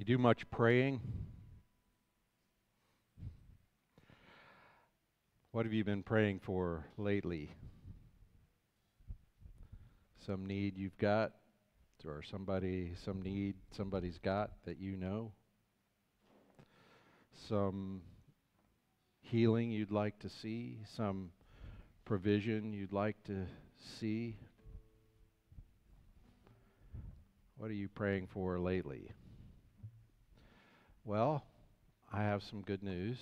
You do much praying? What have you been praying for lately? Some need you've got, or somebody, some need somebody's got that you know? Some healing you'd like to see? Some provision you'd like to see? What are you praying for lately? Well, I have some good news.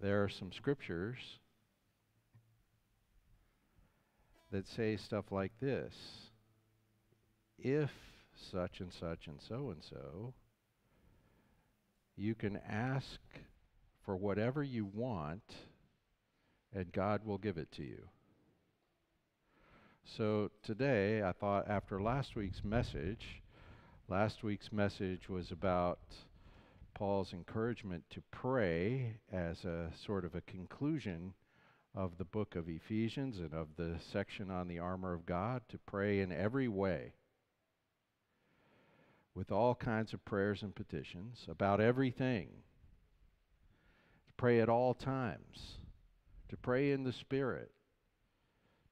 There are some scriptures that say stuff like this If such and such and so and so, you can ask for whatever you want, and God will give it to you. So today, I thought after last week's message, last week's message was about Paul's encouragement to pray as a sort of a conclusion of the book of Ephesians and of the section on the armor of God, to pray in every way with all kinds of prayers and petitions about everything, to pray at all times, to pray in the Spirit,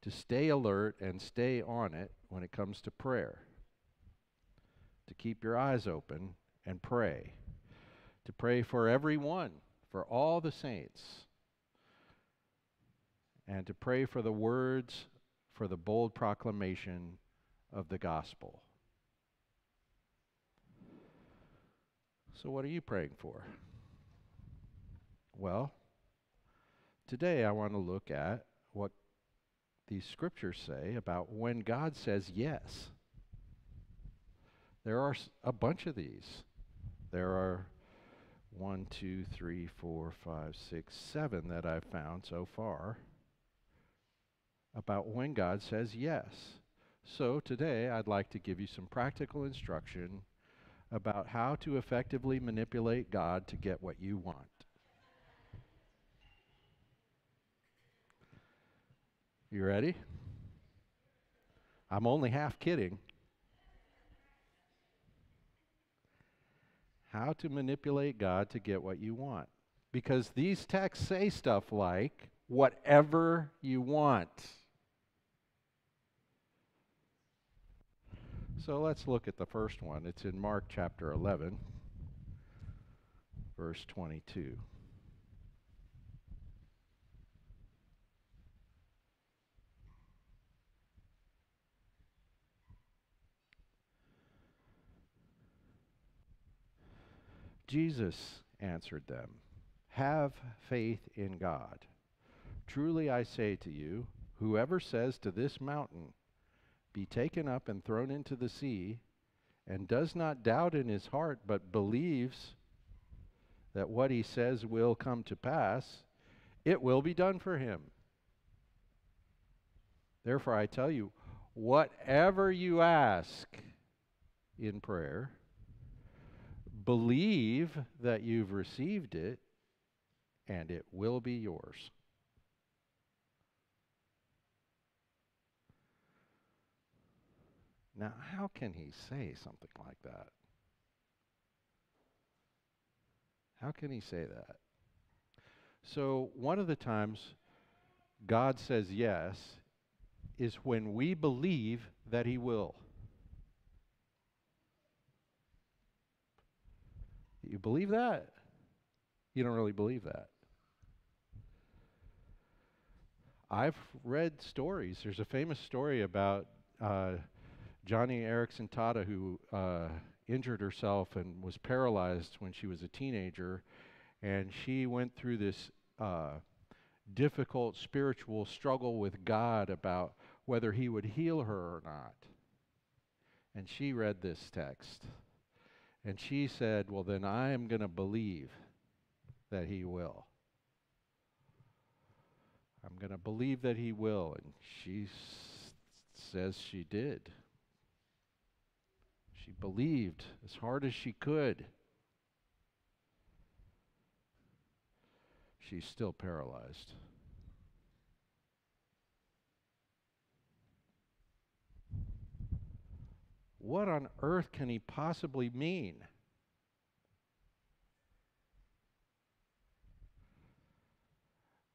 to stay alert and stay on it when it comes to prayer, to keep your eyes open and pray, to pray for everyone, for all the saints, and to pray for the words for the bold proclamation of the gospel. So, what are you praying for? Well, today I want to look at what these scriptures say about when God says yes. There are a bunch of these. There are one, two, three, four, five, six, seven that I've found so far about when God says yes. So today I'd like to give you some practical instruction about how to effectively manipulate God to get what you want. You ready? I'm only half kidding. How to manipulate God to get what you want. Because these texts say stuff like, whatever you want. So let's look at the first one. It's in Mark chapter 11, verse 22. Jesus answered them, Have faith in God. Truly I say to you, whoever says to this mountain, Be taken up and thrown into the sea, and does not doubt in his heart, but believes that what he says will come to pass, it will be done for him. Therefore, I tell you, whatever you ask in prayer, Believe that you've received it, and it will be yours. Now, how can he say something like that? How can he say that? So, one of the times God says yes is when we believe that he will. You believe that? You don't really believe that. I've read stories. There's a famous story about uh, Joni Eareckson Tada, who uh, injured herself and was paralyzed when she was a teenager. And she went through this uh, difficult spiritual struggle with God about whether He would heal her or not. And she read this text. And she said, Well, then I am going to believe that he will. I'm going to believe that he will. And she s- says she did. She believed as hard as she could. She's still paralyzed. What on earth can he possibly mean?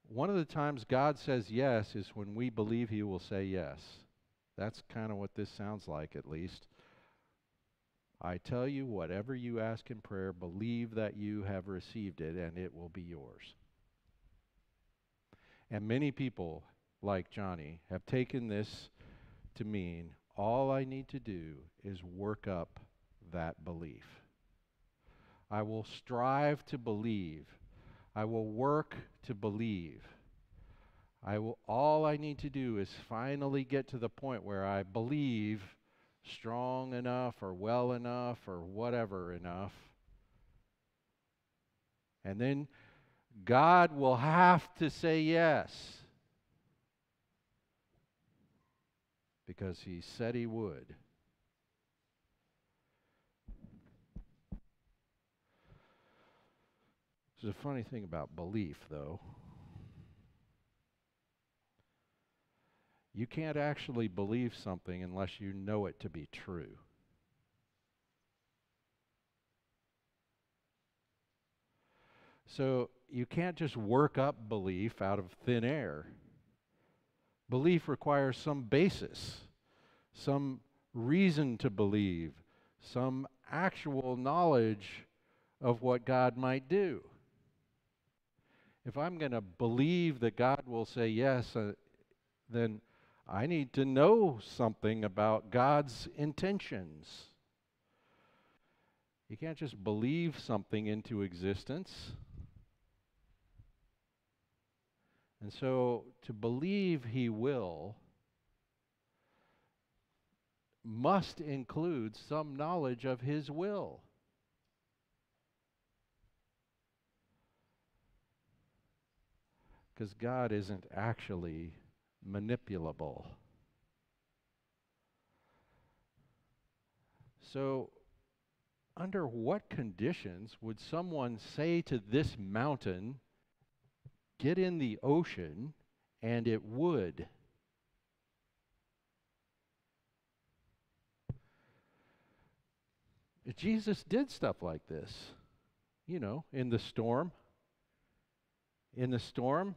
One of the times God says yes is when we believe he will say yes. That's kind of what this sounds like, at least. I tell you, whatever you ask in prayer, believe that you have received it, and it will be yours. And many people, like Joni, have taken this to mean all I need to do is work up that belief. I will strive to believe. I will work to believe. I will all I need to do is finally get to the point where I believe strong enough or well enough or whatever enough. And then God will have to say yes. Because he said he would. There's a funny thing about belief, though. You can't actually believe something unless you know it to be true. So you can't just work up belief out of thin air. Belief requires some basis, some reason to believe, some actual knowledge of what God might do. If I'm going to believe that God will say yes, uh, then I need to know something about God's intentions. You can't just believe something into existence. And so to believe He will must include some knowledge of His will. Because God isn't actually manipulable. So, under what conditions would someone say to this mountain, get in the ocean, and it would? Jesus did stuff like this, you know, in the storm. In the storm,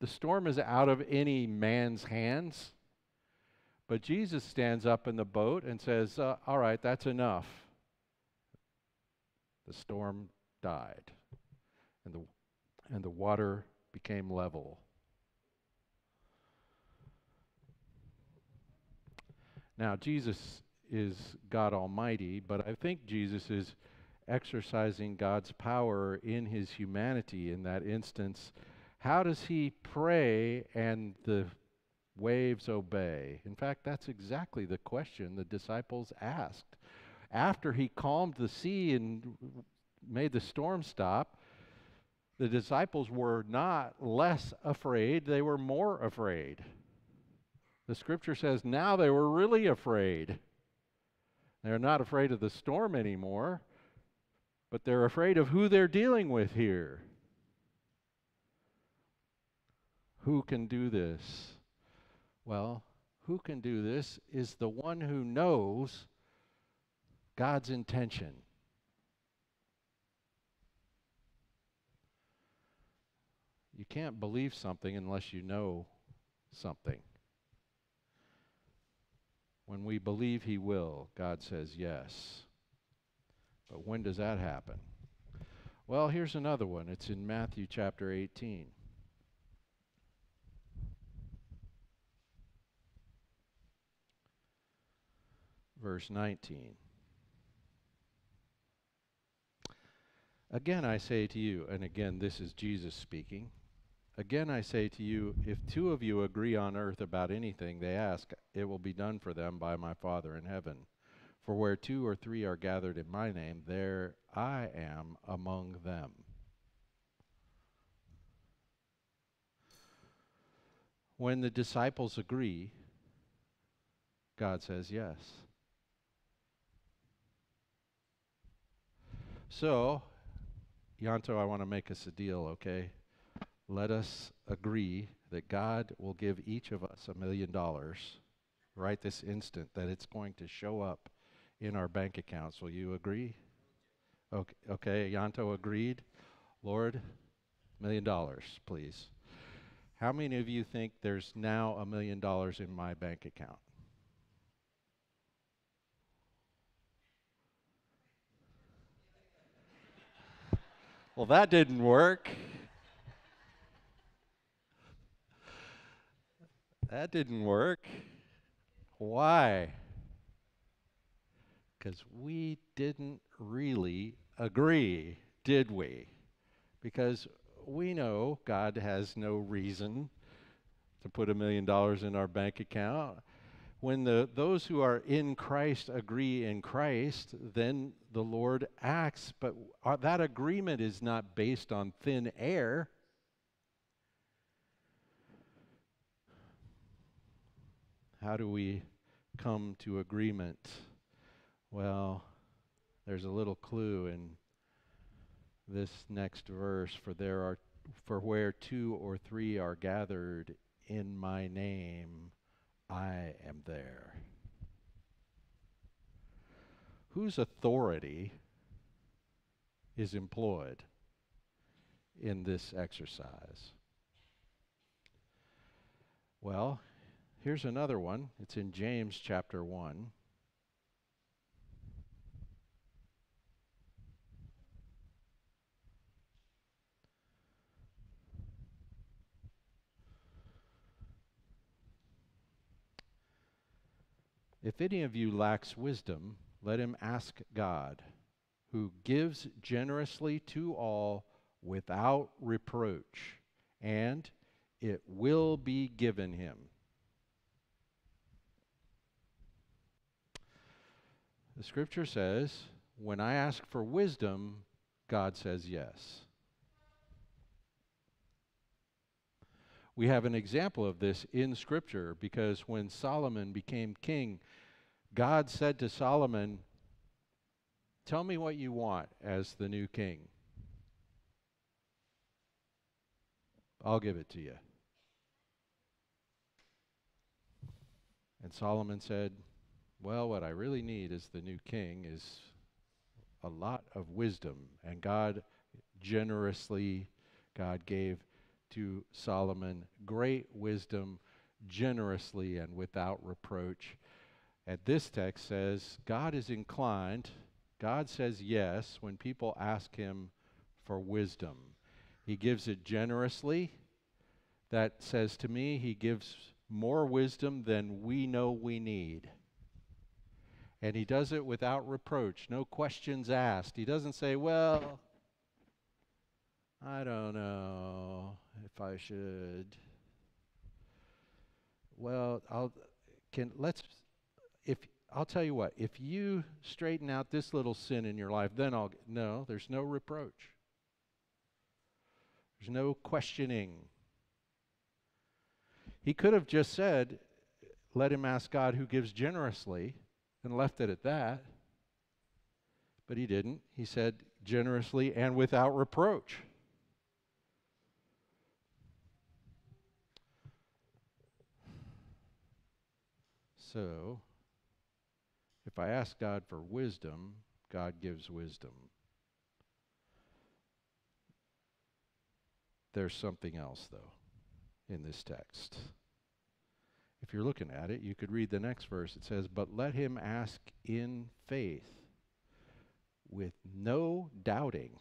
the storm is out of any man's hands. But Jesus stands up in the boat and says, uh, All right, that's enough. The storm died, and the, and the water became level. Now, Jesus is God Almighty, but I think Jesus is exercising God's power in his humanity in that instance how does he pray and the waves obey? In fact, that's exactly the question the disciples asked. After he calmed the sea and made the storm stop, the disciples were not less afraid, they were more afraid. The scripture says now they were really afraid. They're not afraid of the storm anymore, but they're afraid of who they're dealing with here. Who can do this? Well, who can do this is the one who knows God's intention. You can't believe something unless you know something. When we believe He will, God says yes. But when does that happen? Well, here's another one. It's in Matthew chapter 18. verse 19. Again, I say to you, and again, this is Jesus speaking. Again, I say to you, if two of you agree on earth about anything they ask, it will be done for them by my Father in heaven. For where two or three are gathered in my name, there I am among them. When the disciples agree, God says yes. So, Yanto, I want to make us a deal, okay? Let us agree that God will give each of us a million dollars right this instant, that it's going to show up in our bank accounts. Will you agree? Okay, okay. Yanto agreed. Lord, million dollars, please. How many of you think there's now a million dollars in my bank account? Well, that didn't work. That didn't work. Why? Because we didn't really agree, did we? Because we know God has no reason to put a million dollars in our bank account. When the, those who are in Christ agree in Christ, then the Lord acts. But our, that agreement is not based on thin air. How do we come to agreement? Well, there's a little clue in this next verse for there are for where two or three are gathered in my name I am there. Whose authority is employed in this exercise? Well, here's another one. It's in James chapter 1. If any of you lacks wisdom, let him ask God, who gives generously to all without reproach, and it will be given him. The scripture says, when I ask for wisdom, God says yes. We have an example of this in Scripture because when Solomon became king, God said to Solomon, Tell me what you want as the new king. I'll give it to you. And Solomon said, Well, what I really need as the new king is a lot of wisdom. And God generously, God gave to Solomon great wisdom generously and without reproach. And this text says God is inclined, God says yes when people ask him for wisdom. He gives it generously. That says to me, he gives more wisdom than we know we need. And he does it without reproach, no questions asked. He doesn't say, Well, I don't know if I should. Well, I'll can let's if I'll tell you what, if you straighten out this little sin in your life, then I'll no, there's no reproach. There's no questioning. He could have just said, let him ask God who gives generously and left it at that. But he didn't. He said generously and without reproach. So, if I ask God for wisdom, God gives wisdom. There's something else, though, in this text. If you're looking at it, you could read the next verse. It says, But let him ask in faith with no doubting.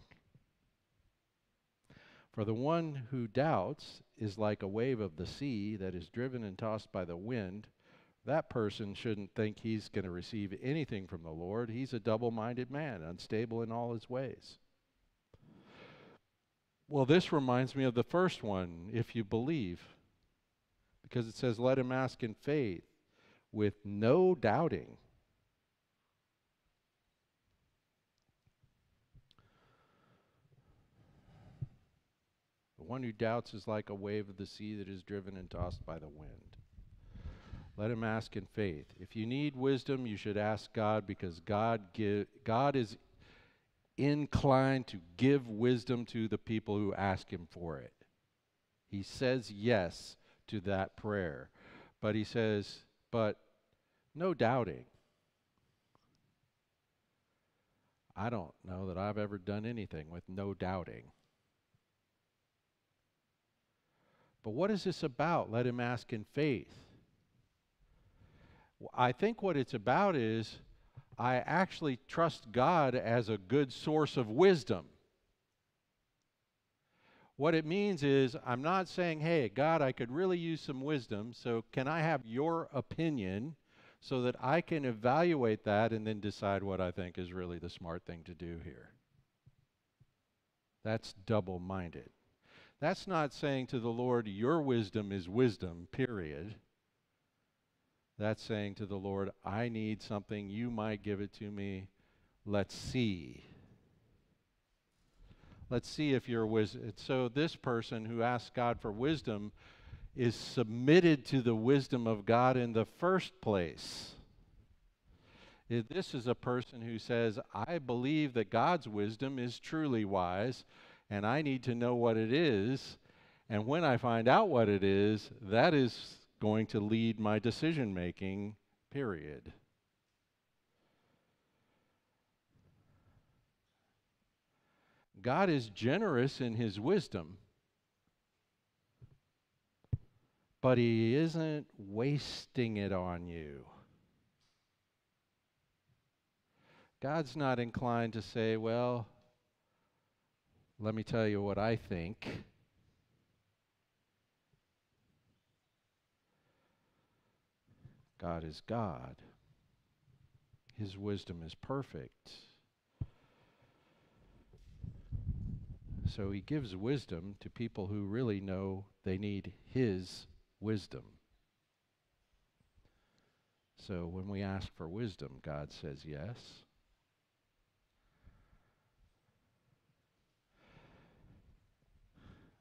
For the one who doubts is like a wave of the sea that is driven and tossed by the wind that person shouldn't think he's going to receive anything from the Lord. He's a double minded man, unstable in all his ways. Well, this reminds me of the first one, if you believe, because it says, Let him ask in faith with no doubting. The one who doubts is like a wave of the sea that is driven and tossed by the wind. Let him ask in faith. If you need wisdom, you should ask God because God give, God is inclined to give wisdom to the people who ask him for it. He says yes to that prayer. But he says, but no doubting. I don't know that I've ever done anything with no doubting. But what is this about? Let him ask in faith. I think what it's about is I actually trust God as a good source of wisdom. What it means is, I'm not saying, hey, God, I could really use some wisdom, so can I have your opinion so that I can evaluate that and then decide what I think is really the smart thing to do here? That's double minded. That's not saying to the Lord, Your wisdom is wisdom, period. That's saying to the Lord, I need something. You might give it to me. Let's see. Let's see if you're wisdom. So, this person who asks God for wisdom is submitted to the wisdom of God in the first place. This is a person who says, I believe that God's wisdom is truly wise, and I need to know what it is. And when I find out what it is, that is going to lead my decision making, period. God is generous in his wisdom, but he isn't wasting it on you. God's not inclined to say, well, let me tell you what I think. God is God. His wisdom is perfect. So he gives wisdom to people who really know they need his wisdom. So when we ask for wisdom, God says yes.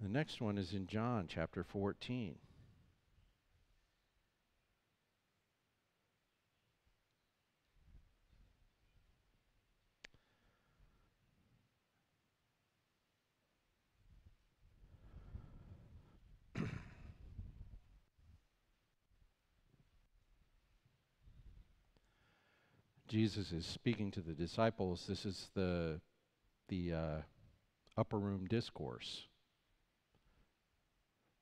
The next one is in John chapter 14. Jesus is speaking to the disciples. This is the the uh, upper room discourse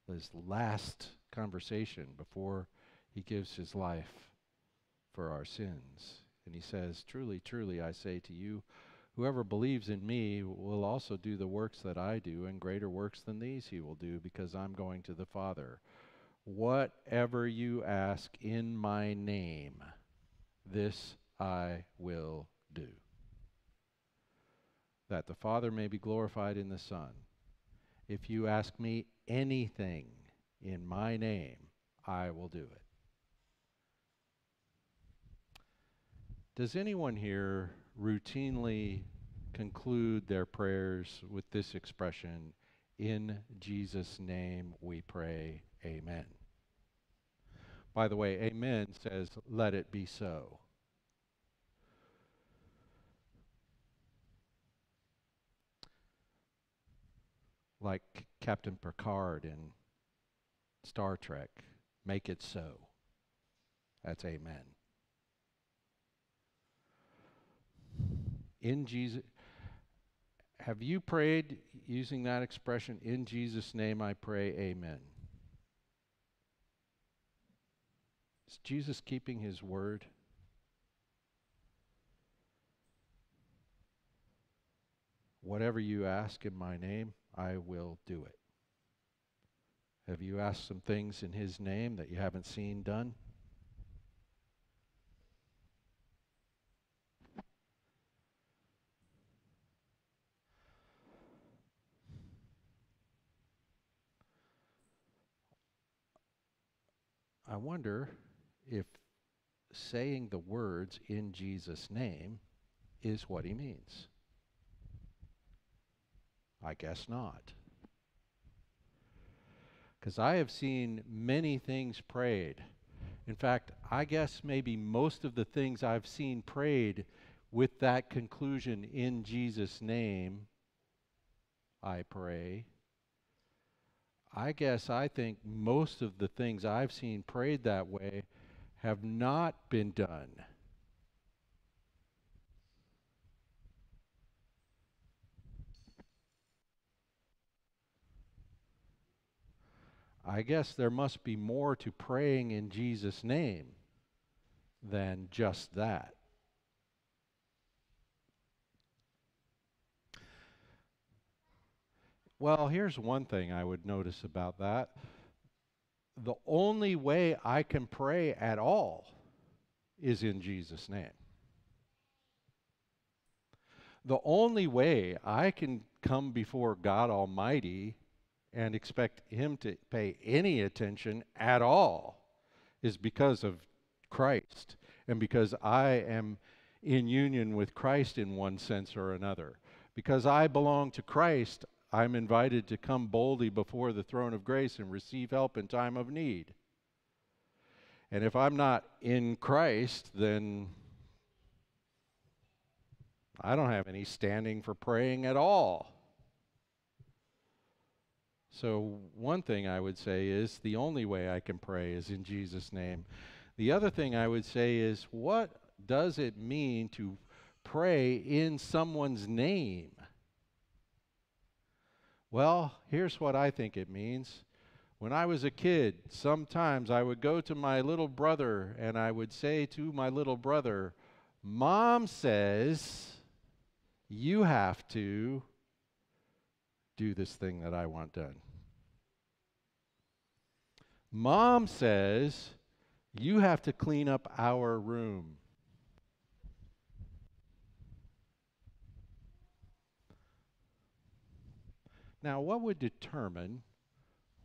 this last conversation before he gives his life for our sins. And he says, Truly, truly, I say to you, whoever believes in me will also do the works that I do, and greater works than these he will do, because I'm going to the Father. Whatever you ask in my name, this I will do. That the Father may be glorified in the Son. If you ask me anything in my name, I will do it. Does anyone here routinely conclude their prayers with this expression, In Jesus' name we pray, Amen? By the way, Amen says, Let it be so. Like Captain Picard in Star Trek, make it so. That's amen. In Jesus, have you prayed using that expression, in Jesus' name I pray, amen? Is Jesus keeping his word? Whatever you ask in my name, I will do it. Have you asked some things in His name that you haven't seen done? I wonder if saying the words in Jesus' name is what he means. I guess not. Because I have seen many things prayed. In fact, I guess maybe most of the things I've seen prayed with that conclusion in Jesus' name, I pray. I guess I think most of the things I've seen prayed that way have not been done. I guess there must be more to praying in Jesus' name than just that. Well, here's one thing I would notice about that. The only way I can pray at all is in Jesus' name. The only way I can come before God Almighty and expect Him to pay any attention at all is because of Christ and because I am in union with Christ in one sense or another. Because I belong to Christ, I'm invited to come boldly before the throne of grace and receive help in time of need. And if I'm not in Christ, then I don't have any standing for praying at all. So, one thing I would say is the only way I can pray is in Jesus' name. The other thing I would say is what does it mean to pray in someone's name? Well, here's what I think it means. When I was a kid, sometimes I would go to my little brother and I would say to my little brother, Mom says you have to do this thing that I want done. Mom says you have to clean up our room. Now, what would determine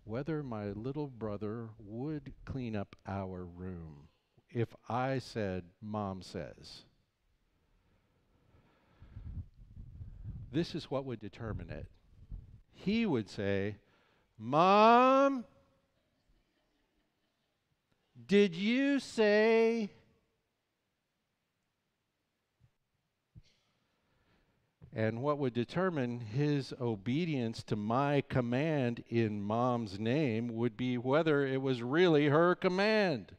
whether my little brother would clean up our room if I said, Mom says? This is what would determine it. He would say, Mom, did you say And what would determine his obedience to my command in mom's name would be whether it was really her command.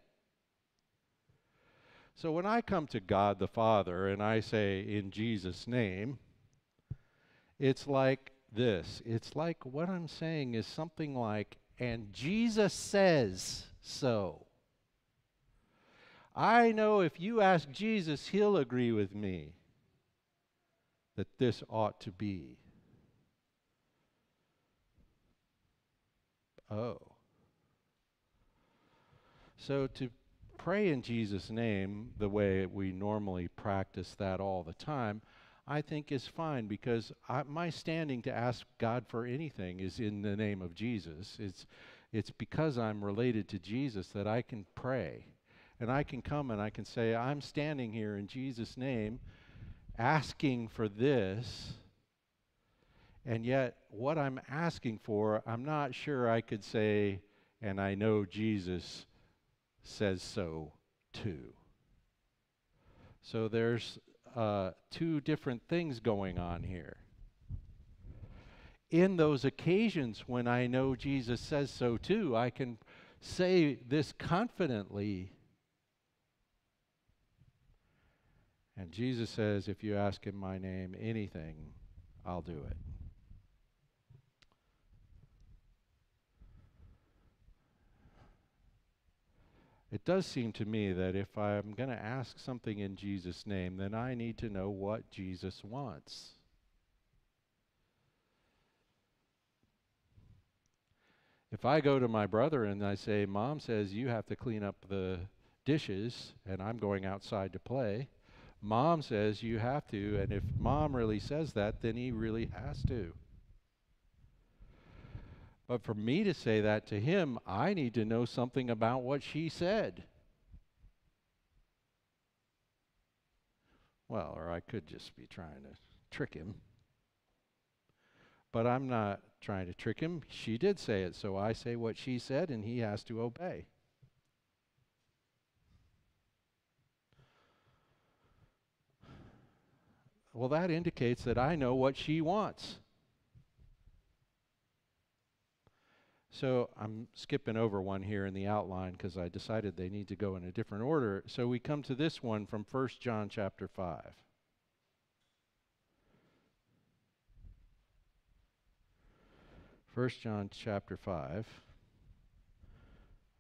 So when I come to God the Father and I say, in Jesus' name, it's like this. It's like what I'm saying is something like, and Jesus says so. I know if you ask Jesus, he'll agree with me that this ought to be. Oh. So to pray in Jesus' name the way we normally practice that all the time, I think is fine because I, my standing to ask God for anything is in the name of Jesus. It's, it's because I'm related to Jesus that I can pray. And I can come and I can say, I'm standing here in Jesus' name asking for this, and yet what I'm asking for, I'm not sure I could say, and I know Jesus says so too. So there's uh, two different things going on here. In those occasions when I know Jesus says so too, I can say this confidently And Jesus says, if you ask in my name anything, I'll do it. It does seem to me that if I'm going to ask something in Jesus' name, then I need to know what Jesus wants. If I go to my brother and I say, Mom says you have to clean up the dishes, and I'm going outside to play, Mom says you have to, and if mom really says that, then he really has to. But for me to say that to him, I need to know something about what she said. Well, or I could just be trying to trick him. But I'm not trying to trick him. She did say it, so I say what she said, and he has to obey. Well, that indicates that I know what she wants. So I'm skipping over one here in the outline because I decided they need to go in a different order. So we come to this one from 1 John chapter 5. First John chapter 5.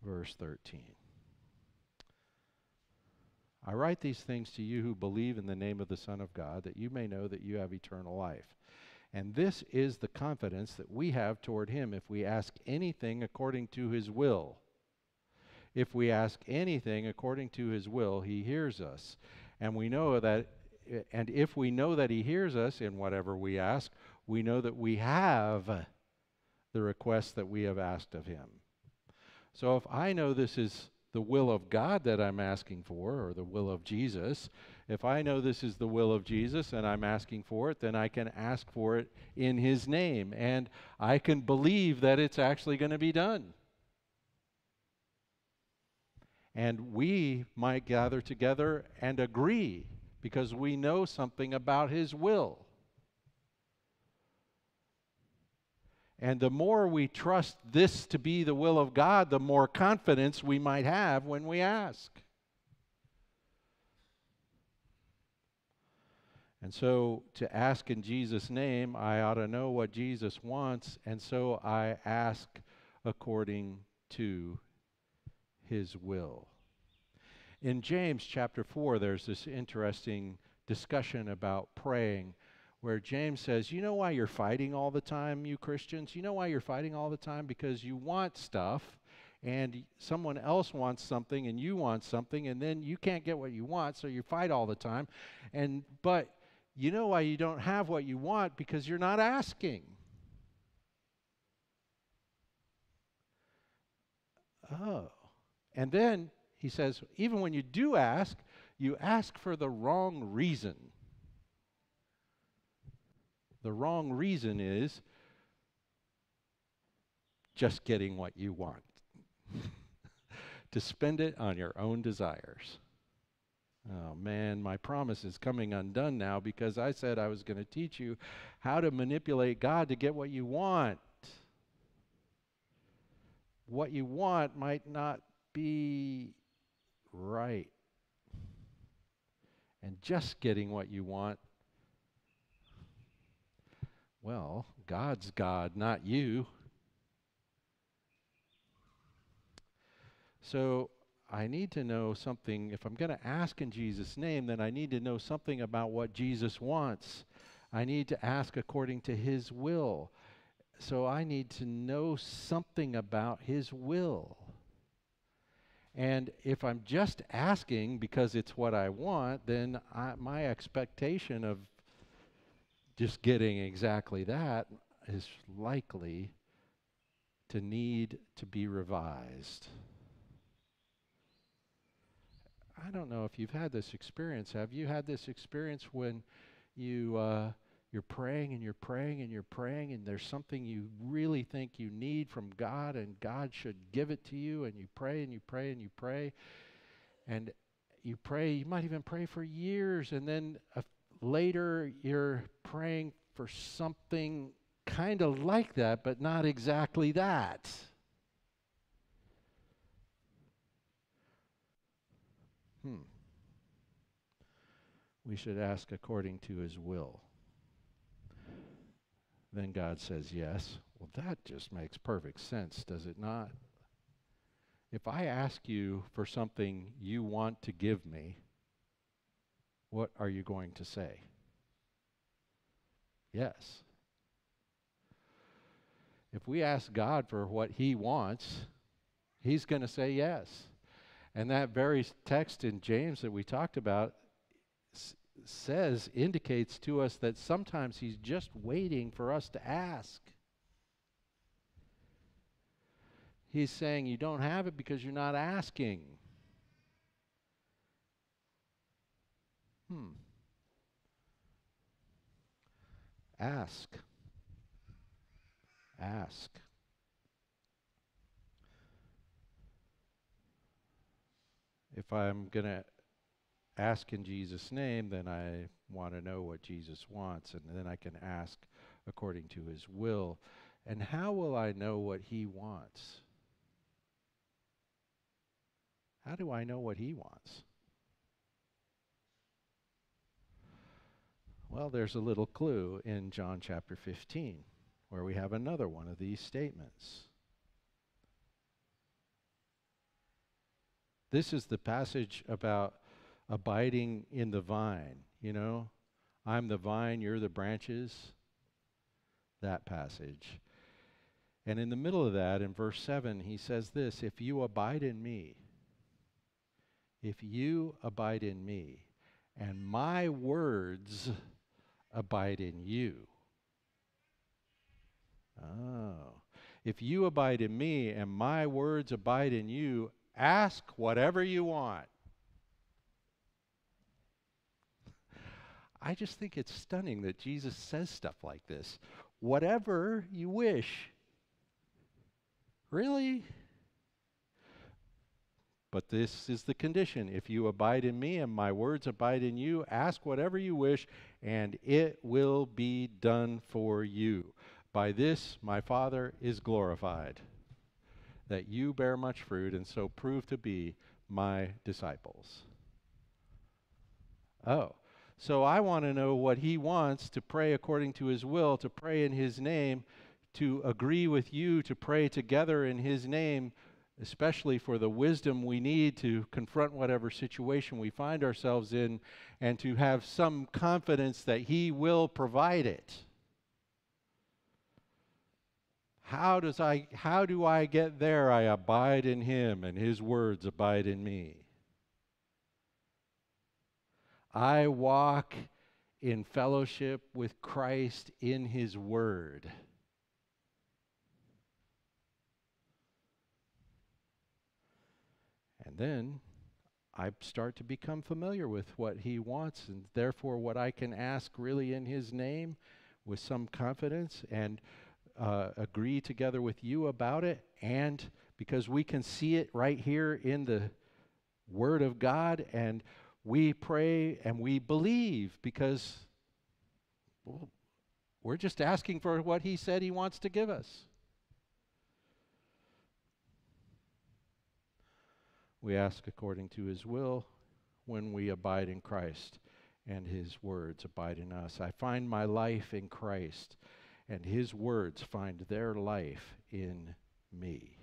verse 13. I write these things to you who believe in the name of the Son of God, that you may know that you have eternal life. And this is the confidence that we have toward him if we ask anything according to his will. If we ask anything according to his will, he hears us. And we know that and if we know that he hears us in whatever we ask, we know that we have the request that we have asked of him. So if I know this is the will of God that I'm asking for, or the will of Jesus, if I know this is the will of Jesus and I'm asking for it, then I can ask for it in His name. And I can believe that it's actually going to be done. And we might gather together and agree because we know something about His will. And the more we trust this to be the will of God, the more confidence we might have when we ask. And so, to ask in Jesus' name, I ought to know what Jesus wants, and so I ask according to his will. In James chapter 4, there's this interesting discussion about praying where James says, You know why you're fighting all the time, you Christians? You know why you're fighting all the time? Because you want stuff and someone else wants something and you want something and then you can't get what you want so you fight all the time and but you know why you don't have what you want? Because you're not asking. Oh. And then he says even when you do ask you ask for the wrong reason. The wrong reason is just getting what you want, to spend it on your own desires. Oh man, my promise is coming undone now because I said I was going to teach you how to manipulate God to get what you want. What you want might not be right. And just getting what you want well, God's God, not you. So I need to know something. If I'm going to ask in Jesus' name, then I need to know something about what Jesus wants. I need to ask according to his will. So I need to know something about his will. And if I'm just asking because it's what I want, then I, my expectation of just getting exactly that is likely to need to be revised. I don't know if you've had this experience. Have you had this experience when you uh, you're praying and you're praying and you're praying and there's something you really think you need from God and God should give it to you and you pray and you pray and you pray and you pray you might even pray for years and then a later you're praying for something kind of like that, but not exactly that. Hmm. We should ask according to his will. Then God says yes. Well, that just makes perfect sense, does it not? If I ask you for something you want to give me, what are you going to say? Yes. If we ask God for what He wants, He's going to say yes. And that very text in James that we talked about s- says, indicates to us that sometimes He's just waiting for us to ask. He's saying, You don't have it because you're not asking. Hmm. Ask. Ask. If I'm going to ask in Jesus' name, then I want to know what Jesus wants, and then I can ask according to his will. And how will I know what he wants? How do I know what he wants? Well, there's a little clue in John chapter 15 where we have another one of these statements. This is the passage about abiding in the vine, you know? I'm the vine, you're the branches. That passage. And in the middle of that, in verse 7, he says this If you abide in me, if you abide in me, and my words abide in you. Oh. If you abide in me and my words abide in you, ask whatever you want. I just think it's stunning that Jesus says stuff like this. Whatever you wish. Really? But this is the condition. If you abide in me and my words abide in you, ask whatever you wish, and it will be done for you. By this my Father is glorified, that you bear much fruit and so prove to be my disciples. Oh, so I want to know what he wants to pray according to his will, to pray in his name, to agree with you, to pray together in his name especially for the wisdom we need to confront whatever situation we find ourselves in and to have some confidence that He will provide it. How does I how do I get there? I abide in him and his words abide in me. I walk in fellowship with Christ in his word. And then I start to become familiar with what he wants and therefore what I can ask really in his name with some confidence and uh, agree together with you about it. And because we can see it right here in the Word of God, and we pray and we believe because we're just asking for what he said he wants to give us. We ask according to his will when we abide in Christ and his words abide in us. I find my life in Christ, and his words find their life in me.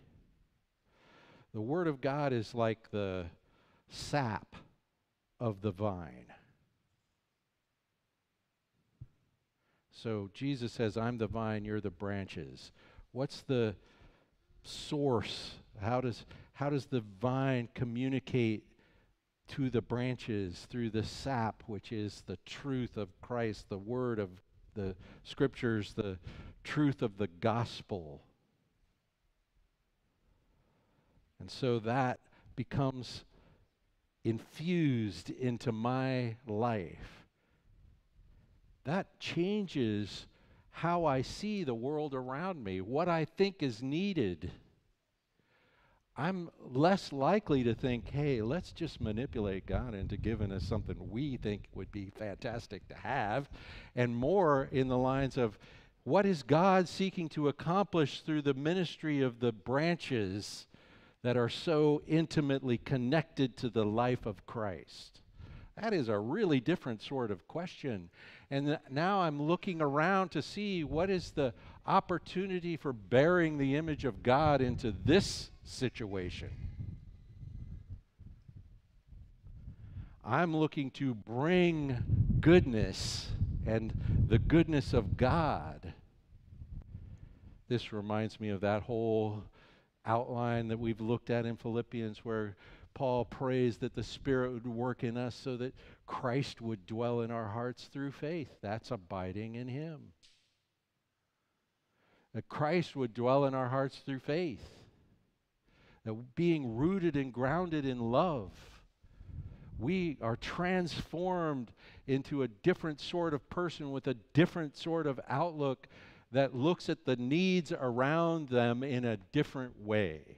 The word of God is like the sap of the vine. So Jesus says, I'm the vine, you're the branches. What's the source? How does how does the vine communicate to the branches through the sap, which is the truth of Christ, the word of the scriptures, the truth of the gospel? And so that becomes infused into my life. That changes how I see the world around me, what I think is needed I'm less likely to think, hey, let's just manipulate God into giving us something we think would be fantastic to have, and more in the lines of, what is God seeking to accomplish through the ministry of the branches that are so intimately connected to the life of Christ? That is a really different sort of question. And th- now I'm looking around to see what is the opportunity for bearing the image of God into this situation. I'm looking to bring goodness and the goodness of God. This reminds me of that whole outline that we've looked at in Philippians where Paul prays that the Spirit would work in us so that Christ would dwell in our hearts through faith. That's abiding in Him. That Christ would dwell in our hearts through faith that being rooted and grounded in love, we are transformed into a different sort of person with a different sort of outlook that looks at the needs around them in a different way.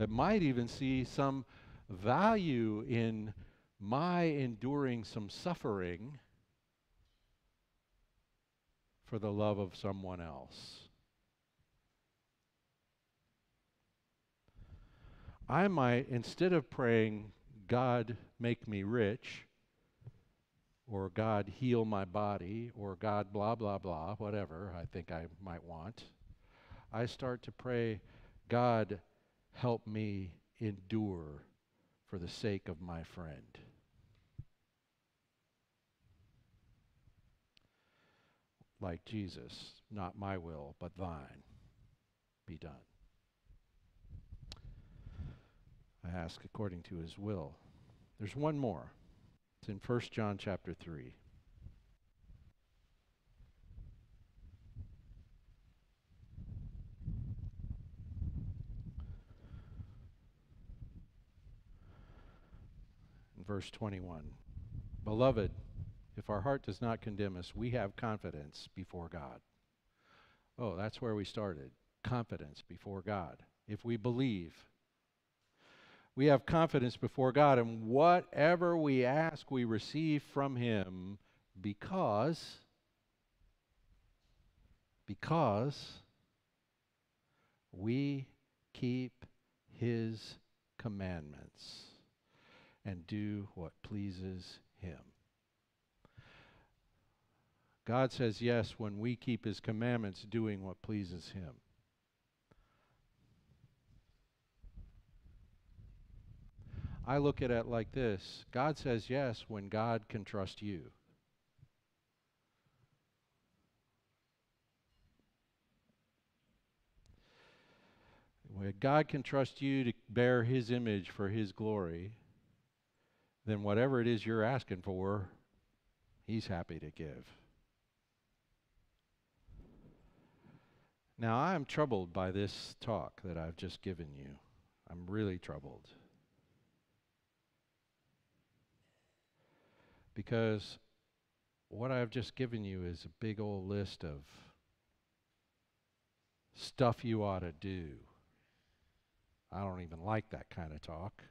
That might even see some value in my enduring some suffering for the love of someone else. I might, instead of praying, God, make me rich, or God, heal my body, or God, blah, blah, blah, whatever I think I might want, I start to pray, God, help me endure for the sake of my friend. Like Jesus, not my will, but thine be done. I ask according to his will. There's one more. It's in 1 John chapter 3. Verse 21. Beloved, if our heart does not condemn us, we have confidence before God. Oh, that's where we started. Confidence before God. If we believe, we have confidence before God, and whatever we ask, we receive from Him because, because we keep His commandments and do what pleases Him. God says yes when we keep His commandments, doing what pleases Him. I look at it like this God says yes when God can trust you. When God can trust you to bear His image for His glory, then whatever it is you're asking for, He's happy to give. Now, I am troubled by this talk that I've just given you. I'm really troubled. Because what I've just given you is a big old list of stuff you ought to do. I don't even like that kind of talk.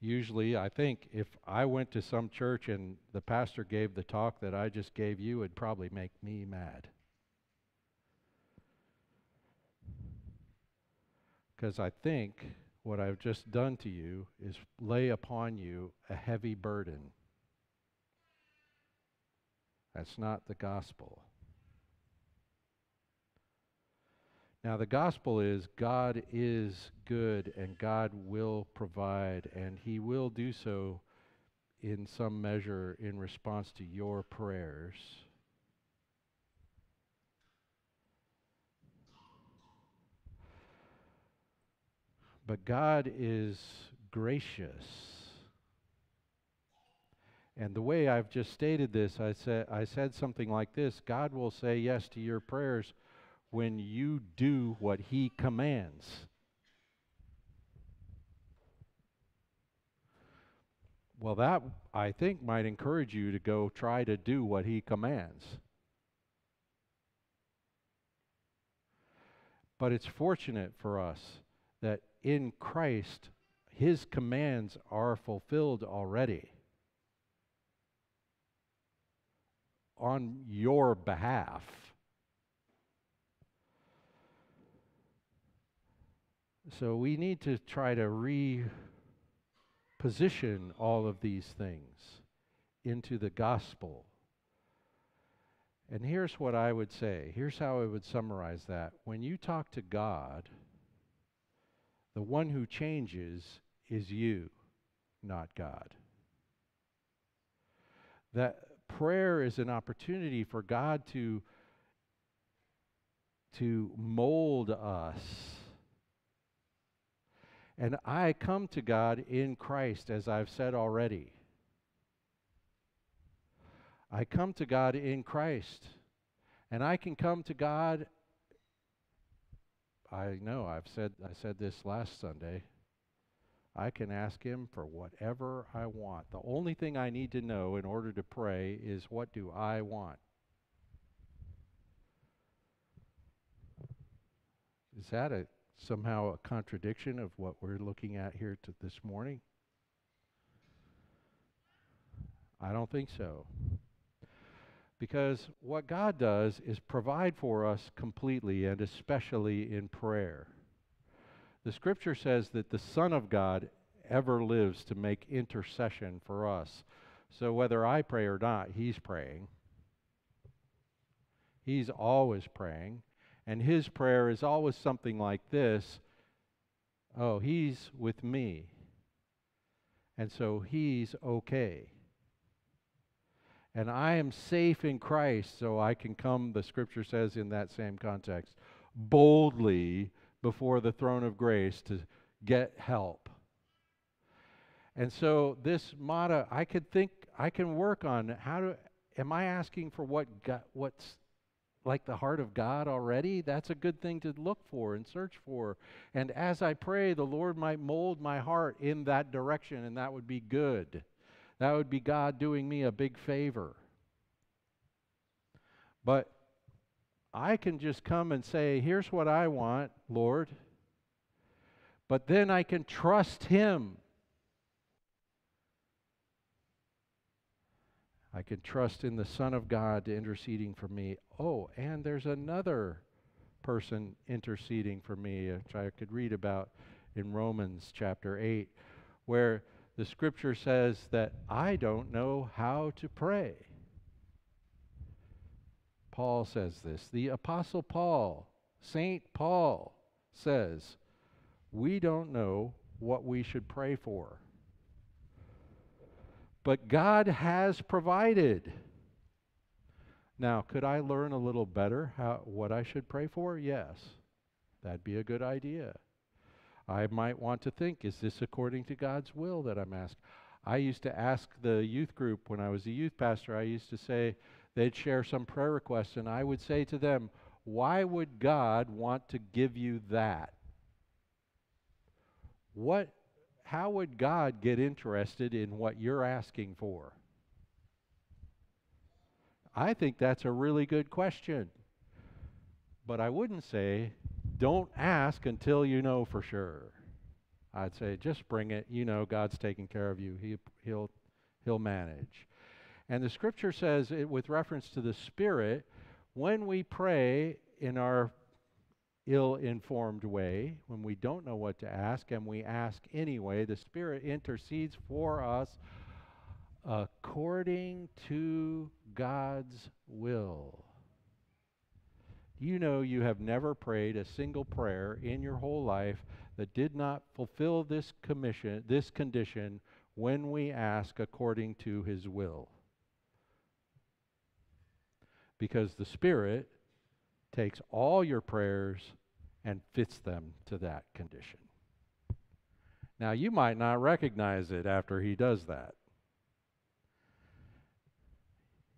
Usually, I think if I went to some church and the pastor gave the talk that I just gave you, it'd probably make me mad. Because I think what I've just done to you is lay upon you a heavy burden. That's not the gospel. Now, the gospel is God is good and God will provide, and He will do so in some measure in response to your prayers. But God is gracious. And the way I've just stated this, I said, I said something like this God will say yes to your prayers when you do what He commands. Well, that I think might encourage you to go try to do what He commands. But it's fortunate for us that in Christ, his commands are fulfilled already on your behalf. So we need to try to reposition all of these things into the gospel. And here's what I would say. Here's how I would summarize that. When you talk to God, the one who changes is you, not God. That prayer is an opportunity for God to, to mold us. And I come to God in Christ, as I've said already. I come to God in Christ. And I can come to God I know I've said I said this last Sunday. I can ask him for whatever I want. The only thing I need to know in order to pray is what do I want? Is that a somehow a contradiction of what we're looking at here to this morning? I don't think so. Because what God does is provide for us completely and especially in prayer. The scripture says that the Son of God ever lives to make intercession for us. So whether I pray or not, He's praying. He's always praying. And his prayer is always something like this Oh, he's with me. And so he's okay. And I am safe in Christ, so I can come, the scripture says in that same context, boldly before the throne of grace to get help. And so this motto, I could think, I can work on how do, am I asking for what God, what's like the heart of God already? That's a good thing to look for and search for. And as I pray, the Lord might mold my heart in that direction, and that would be good. That would be God doing me a big favor. But I can just come and say, Here's what I want, Lord. But then I can trust Him. I can trust in the Son of God to interceding for me. Oh, and there's another person interceding for me, which I could read about in Romans chapter 8, where the scripture says that I don't know how to pray. Paul says this. The Apostle Paul, St. Paul, says, We don't know what we should pray for. But God has provided. Now, could I learn a little better how, what I should pray for? Yes. That'd be a good idea. I might want to think, is this according to God's will that I'm asked? I used to ask the youth group when I was a youth pastor, I used to say, they'd share some prayer requests, and I would say to them, Why would God want to give you that? What, how would God get interested in what you're asking for? I think that's a really good question. But I wouldn't say, don't ask until you know for sure. I'd say, just bring it. You know, God's taking care of you. He, he'll, he'll manage. And the scripture says, it, with reference to the Spirit, when we pray in our ill informed way, when we don't know what to ask and we ask anyway, the Spirit intercedes for us according to God's will. You know, you have never prayed a single prayer in your whole life that did not fulfill this commission, this condition when we ask according to his will because the Spirit takes all your prayers and fits them to that condition. Now, you might not recognize it after He does that.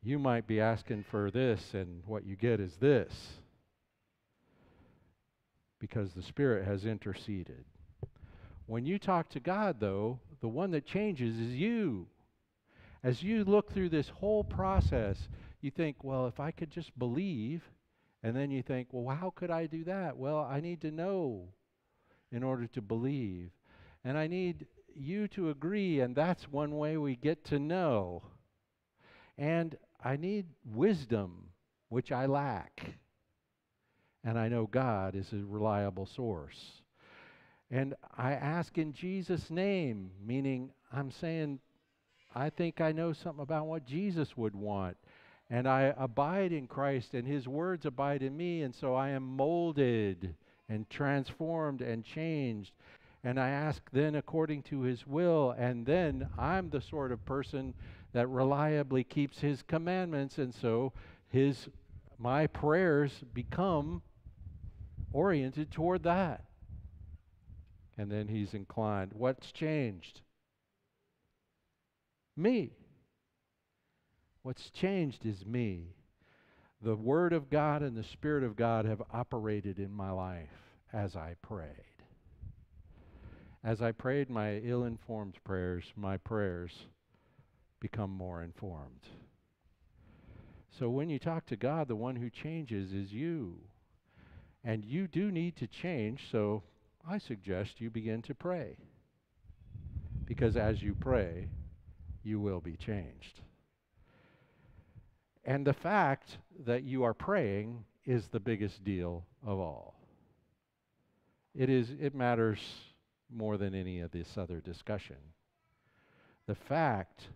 You might be asking for this, and what you get is this because the Spirit has interceded. When you talk to God, though, the one that changes is you. As you look through this whole process, you think, well, if I could just believe, and then you think, well, how could I do that? Well, I need to know in order to believe. And I need you to agree, and that's one way we get to know. And I need wisdom, which I lack. And I know God is a reliable source. And I ask in Jesus' name, meaning I'm saying, I think I know something about what Jesus would want and I abide in Christ, and His words abide in me, and so I am molded and transformed and changed. And I ask then according to His will, and then I'm the sort of person that reliably keeps His commandments, and so His my prayers become oriented toward that. And then He's inclined. What's changed? Me. What's changed is me. The Word of God and the Spirit of God have operated in my life as I prayed. As I prayed my ill informed prayers, my prayers become more informed. So when you talk to God, the one who changes is you. And you do need to change, so I suggest you begin to pray. Because as you pray, you will be changed. And the fact that you are praying is the biggest deal of all. It is it matters more than any of this other discussion. The fact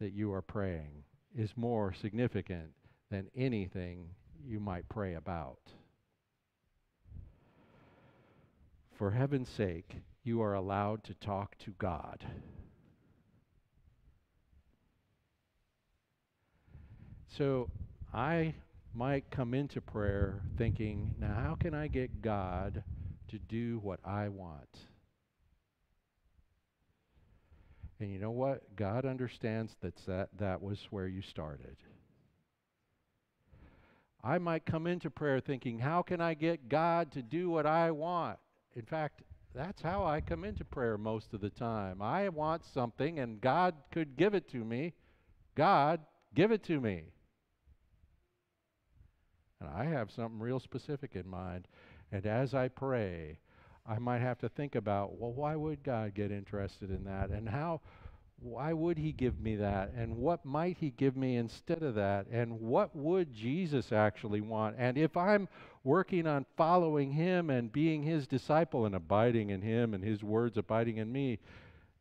that you are praying is more significant than anything you might pray about. for heaven's sake, you are allowed to talk to God. So I might come into prayer thinking, now how can I get God to do what I want? And you know what? God understands that that, that was where you started. I might come into prayer thinking, how can I get God to do what I want? In fact, that's how I come into prayer most of the time. I want something and God could give it to me. God, give it to me. And I have something real specific in mind. And as I pray, I might have to think about, well, why would God get interested in that? And how, why would He give me that? And what might He give me instead of that? And what would Jesus actually want? And if I'm working on following Him and being His disciple and abiding in Him and His words abiding in me,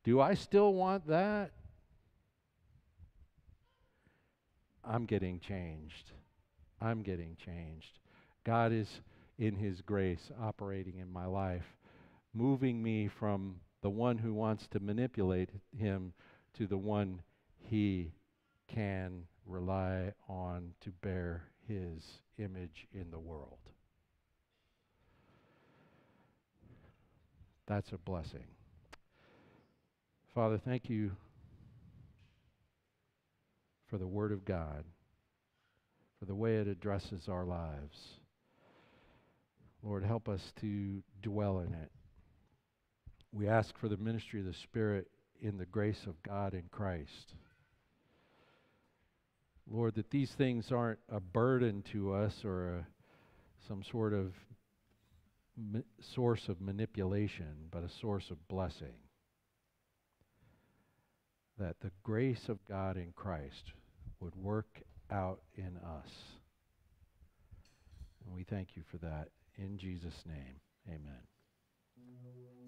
do I still want that? I'm getting changed. I'm getting changed. God is in His grace operating in my life, moving me from the one who wants to manipulate Him to the one He can rely on to bear His image in the world. That's a blessing. Father, thank you for the Word of God for the way it addresses our lives. Lord, help us to dwell in it. We ask for the ministry of the Spirit in the grace of God in Christ. Lord, that these things aren't a burden to us or a, some sort of ma- source of manipulation, but a source of blessing. That the grace of God in Christ would work out in us. And we thank you for that. In Jesus' name, amen.